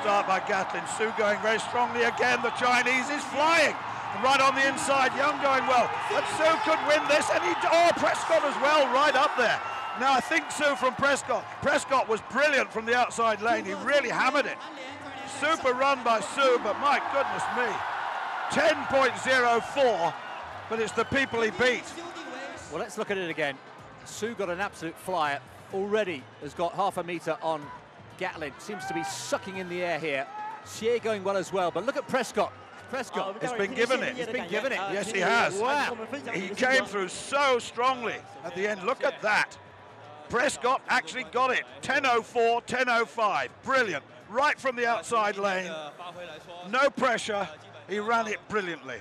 start by Gatlin. Su going very strongly again. The Chinese is flying. Right on the inside, Young going well. And Su could win this, and he, oh, Prescott as well, right up there. Now I think Su from Prescott. Prescott was brilliant from the outside lane. He really hammered it. Super run by Su, but my goodness me. 10.04, but it's the people he beat. Well, let's look at it again. Su got an absolute flyer. Already has got half a metre on Gatlin. Seems to be sucking in the air here. Xie going well as well, but look at Prescott. Prescott has been given it. He's been given it. Yes, he has. Wow. He came through so strongly at the end. Look at that. Prescott actually got it. 10.04, 10.05. Brilliant. Right from the outside lane. No pressure. He ran it brilliantly.